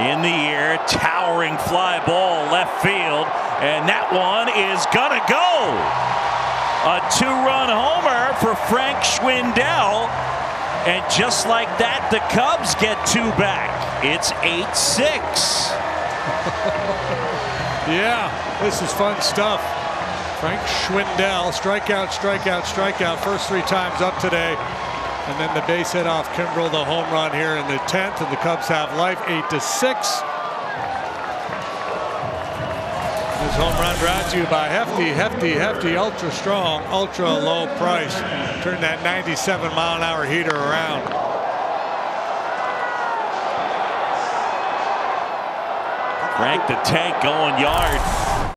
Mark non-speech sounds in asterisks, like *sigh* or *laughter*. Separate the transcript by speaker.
Speaker 1: in the air, towering fly ball left field, and that one is gonna go. A two-run homer for Frank Schwindel, and just like that, the Cubs get two back. It's 8-6. *laughs*
Speaker 2: yeah, this is fun stuff. Frank Schwindel, strikeout, strikeout, strikeout, first three times up today. And then the base hit off Kimbrel, the home run here in the 10th, and the Cubs have life 8 to 6. This home run brought to you by Hefty, Hefty, Hefty, ultra strong, ultra low price. Turn that 97 mile an hour heater around.
Speaker 1: Frank the tank going yard.